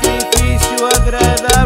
sacrifício agradável.